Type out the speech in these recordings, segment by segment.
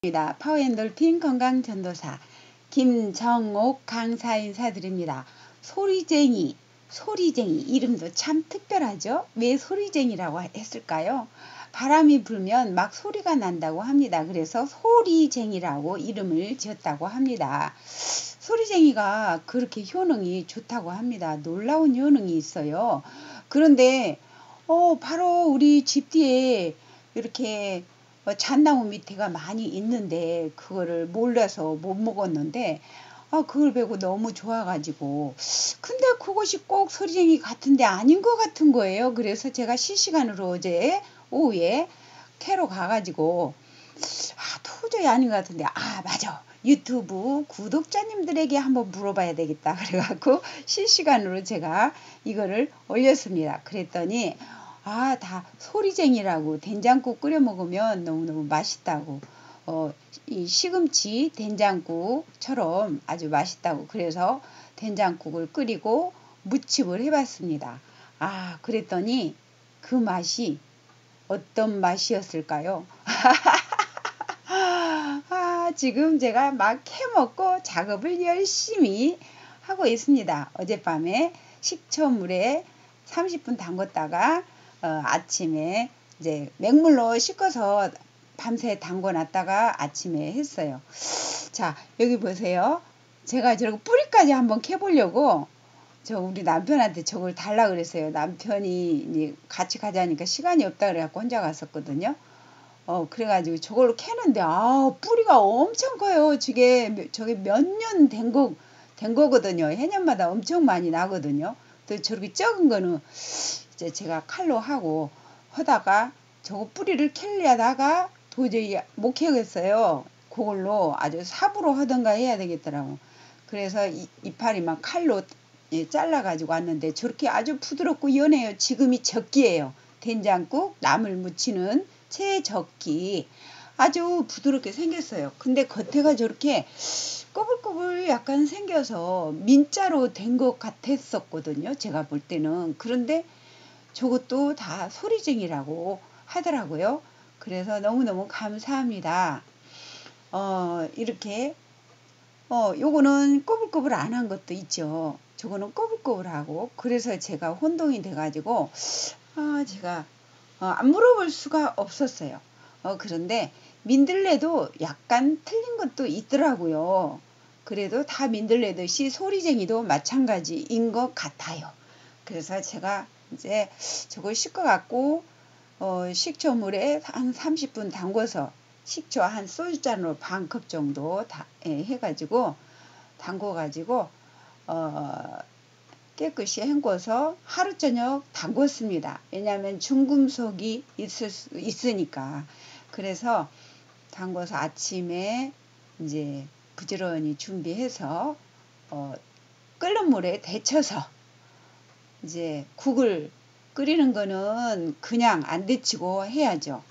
입니다. 파워엔돌핀 건강전도사 김정옥 강사 인사드립니다. 소리쟁이, 소리쟁이 이름도 참 특별하죠? 왜 소리쟁이라고 했을까요? 바람이 불면 막 소리가 난다고 합니다. 그래서 소리쟁이라고 이름을 지었다고 합니다. 소리쟁이가 그렇게 효능이 좋다고 합니다. 놀라운 효능이 있어요. 그런데 어, 바로 우리 집 뒤에 이렇게 잣나무 밑에가 많이 있는데 그거를 몰라서 못 먹었는데 아 그걸 배고 너무 좋아가지고 근데 그것이 꼭 소리쟁이 같은데 아닌 것 같은 거예요. 그래서 제가 실시간으로 어제 오후에 캐로 가가지고 아 도저히 아닌 것 같은데 아 맞아 유튜브 구독자님들에게 한번 물어봐야 되겠다 그래갖고 실시간으로 제가 이거를 올렸습니다. 그랬더니 아, 다 소리쟁이라고 된장국 끓여 먹으면 너무너무 맛있다고. 어, 이 시금치 된장국처럼 아주 맛있다고. 그래서 된장국을 끓이고 무침을 해봤습니다. 아, 그랬더니 그 맛이 어떤 맛이었을까요? 아, 지금 제가 막 해먹고 작업을 열심히 하고 있습니다. 어젯밤에 식초물에 30분 담궜다가 어, 아침에 이제 맹물로 씻어서 밤새 담궈 놨다가 아침에 했어요. 자, 여기 보세요. 제가 저렇게 뿌리까지 한번 캐 보려고 저 우리 남편한테 저걸 달라 그랬어요. 남편이 같이 가자니까 시간이 없다 그래갖고 혼자 갔었거든요. 어, 그래가지고 저걸로 캐는데, 아, 뿌리가 엄청 커요. 저게, 저게 몇 년 된 거, 된 거거든요. 해년마다 엄청 많이 나거든요. 또 저렇게 적은 거는 이제 제가 칼로 하고 하다가 저거 뿌리를 캘려다가 도저히 못 캐겠어요. 그걸로 아주 삽으로 하던가 해야 되겠더라고. 그래서 이, 이파리 막 칼로 예, 잘라가지고 왔는데 저렇게 아주 부드럽고 연해요. 지금이 적기예요. 된장국, 나물 무치는 채적기. 아주 부드럽게 생겼어요. 근데 겉에가 저렇게 꼬불꼬불 약간 생겨서 민자로 된 것 같았었거든요. 제가 볼 때는. 그런데 저것도 다 소리쟁이라고 하더라고요. 그래서 너무너무 감사합니다. 어, 이렇게, 어, 요거는 꼬불꼬불 안 한 것도 있죠. 저거는 꼬불꼬불하고, 그래서 제가 혼동이 돼가지고, 아, 제가, 어, 안 물어볼 수가 없었어요. 어, 그런데 민들레도 약간 틀린 것도 있더라고요. 그래도 다 민들레듯이 소리쟁이도 마찬가지인 것 같아요. 그래서 제가 이제 저걸 씻어갖고 어, 식초물에 한 30분 담궈서 식초 한 소주잔으로 반 컵 정도 다, 예, 해가지고 담궈가지고 어, 깨끗이 헹궈서 하루 저녁 담궜습니다. 왜냐하면 중금속이 있을 수, 있으니까. 그래서 담궈서 아침에 이제 부지런히 준비해서 어, 끓는 물에 데쳐서 이제 국을 끓이는 거는 그냥 안 데치고 해야죠.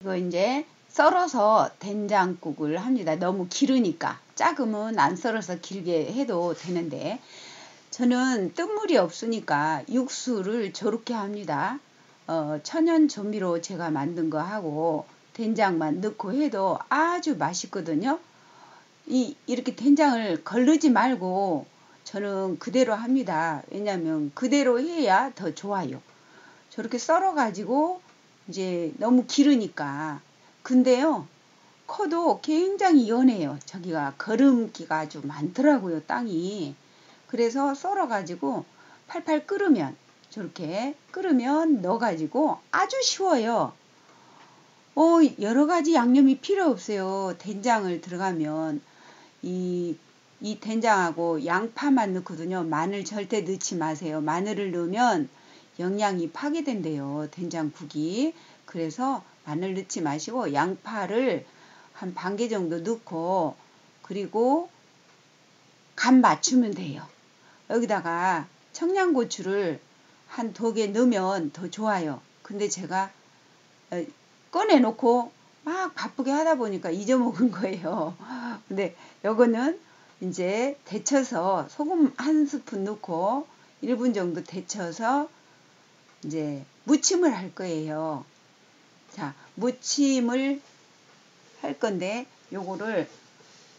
이거 이제 썰어서 된장국을 합니다. 너무 기르니까. 작으면 안 썰어서 길게 해도 되는데 저는 뜬물이 없으니까 육수를 저렇게 합니다. 어, 천연 조미로 제가 만든 거 하고 된장만 넣고 해도 아주 맛있거든요. 이, 이렇게 된장을 걸르지 말고 저는 그대로 합니다. 왜냐하면 그대로 해야 더 좋아요. 저렇게 썰어가지고 이제 너무 기르니까. 근데요, 커도 굉장히 연해요. 저기가 거름기가 아주 많더라고요, 땅이. 그래서 썰어가지고 팔팔 끓으면 저렇게 끓으면 넣어가지고 아주 쉬워요. 어, 여러 가지 양념이 필요 없어요. 된장을 들어가면 이 이 된장하고 양파만 넣거든요. 마늘 절대 넣지 마세요. 마늘을 넣으면 영양이 파괴된대요. 된장국이. 그래서 마늘 넣지 마시고 양파를 한 반 개 정도 넣고 그리고 간 맞추면 돼요. 여기다가 청양고추를 한 두 개 넣으면 더 좋아요. 근데 제가 어, 꺼내놓고 막 바쁘게 하다 보니까 잊어먹은 거예요. 근데 요거는 이제 데쳐서 소금 한 스푼 넣고 1분 정도 데쳐서 이제 무침을 할 거예요. 자, 무침을 할 건데 요거를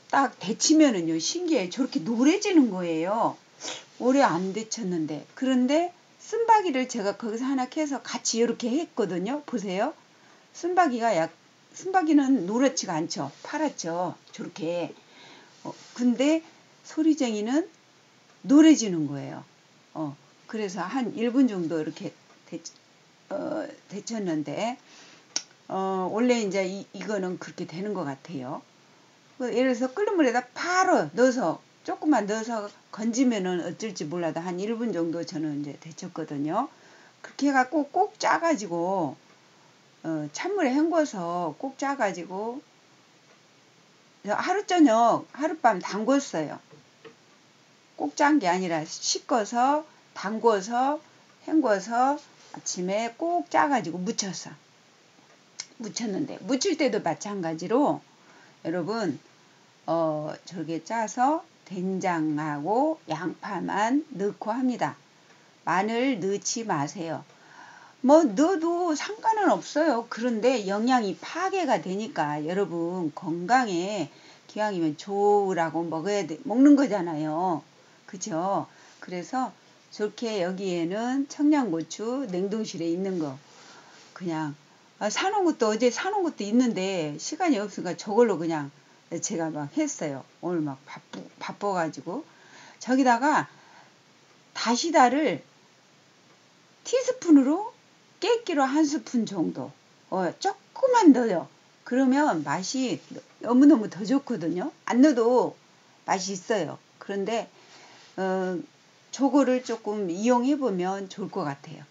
딱 데치면은요 신기해 저렇게 노래지는 거예요. 오래 안 데쳤는데 그런데 쓴바기를 제가 거기서 하나 캐서 같이 이렇게 했거든요. 보세요. 쓴바기가 약 쓴바기는 노랗지가 않죠. 파랗죠. 저렇게. 어, 근데 소리쟁이는 노래 지는 거예요. 어, 그래서 한 1분 정도 이렇게 데, 어, 데쳤는데 어, 원래 이제 이, 이거는 그렇게 되는 것 같아요. 그 예를 들어서 끓는 물에다 바로 넣어서 조금만 넣어서 건지면은 어쩔지 몰라도 한 1분 정도 저는 이제 데쳤거든요. 그렇게 해갖고 꼭 짜가지고 어, 찬물에 헹궈서 꼭 짜가지고 하루 저녁 하룻밤 담궜어요. 꼭 짠 게 아니라 씻어서 담궈서 헹궈서 아침에 꼭 짜가지고 무쳤어. 무쳤는데 무칠 때도 마찬가지로 여러분 어 저렇게 짜서 된장하고 양파만 넣고 합니다. 마늘 넣지 마세요. 뭐 넣어도 상관은 없어요. 그런데 영양이 파괴가 되니까 여러분 건강에 기왕이면 좋으라고 먹어야 돼, 먹는 거잖아요. 그죠? 그래서 저렇게 여기에는 청양고추 냉동실에 있는 거 그냥 아, 사놓은 것도 어제 사놓은 것도 있는데 시간이 없으니까 저걸로 그냥 제가 막 했어요. 오늘 막 바쁘, 바빠가지고 저기다가 다시다를 티스푼으로 깨끼로 한 스푼 정도 어, 조금만 넣어요. 그러면 맛이 너무너무 더 좋거든요. 안 넣어도 맛이 있어요. 그런데 어, 저거를 조금 이용해 보면 좋을 것 같아요.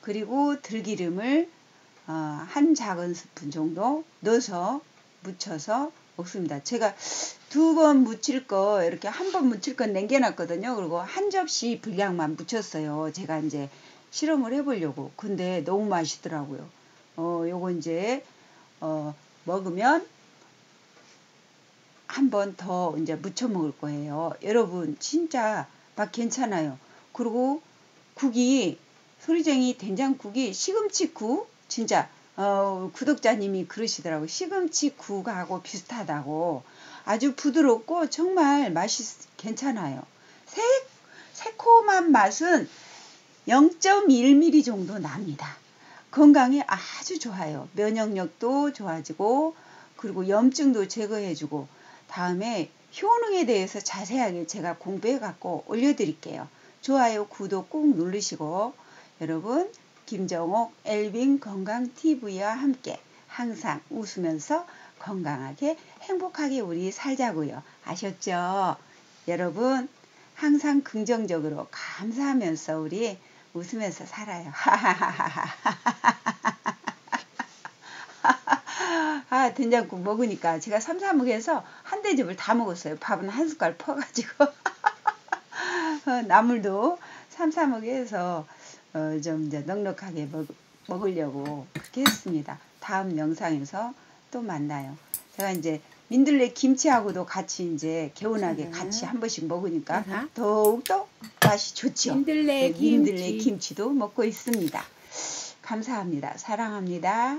그리고 들기름을 어, 한 작은 스푼 정도 넣어서 묻혀서 먹습니다. 제가 두번 무칠 거 이렇게 한번 무칠 건 남겨놨거든요. 그리고 한 접시 분량만 묻혔어요. 제가 이제 실험을 해보려고. 근데 너무 맛있더라고요. 어, 요거 이제, 어, 먹으면 한 번 더 이제 무쳐 먹을 거예요. 여러분, 진짜 막 괜찮아요. 그리고 국이, 소리쟁이 된장국이 시금치국, 진짜, 어, 구독자님이 그러시더라고요. 시금치국하고 비슷하다고. 아주 부드럽고 정말 맛이 괜찮아요. 새, 새콤한 맛은 0.1mm 정도 납니다. 건강에 아주 좋아요. 면역력도 좋아지고 그리고 염증도 제거해주고 다음에 효능에 대해서 자세하게 제가 공부해 갖고 올려드릴게요. 좋아요, 구독 꾹 누르시고 여러분 김정옥 엘빈 건강 TV와 함께 항상 웃으면서 건강하게 행복하게 우리 살자고요. 아셨죠? 여러분 항상 긍정적으로 감사하면서 우리 웃으면서 살아요. 아, 된장국 먹으니까 제가 삼삼흑에서 한 대접을 다 먹었어요. 밥은 한 숟갈 퍼가지고. 어, 나물도 삼삼흑에서 어, 좀 이제 넉넉하게 먹, 먹으려고 그렇게 했습니다. 다음 영상에서 또 만나요. 제가 이제 민들레 김치하고도 같이 이제 개운하게 네. 같이 한 번씩 먹으니까 네. 더욱더 맛이 좋죠. 민들레, 네, 민들레 김치. 김치도 먹고 있습니다. 감사합니다. 사랑합니다.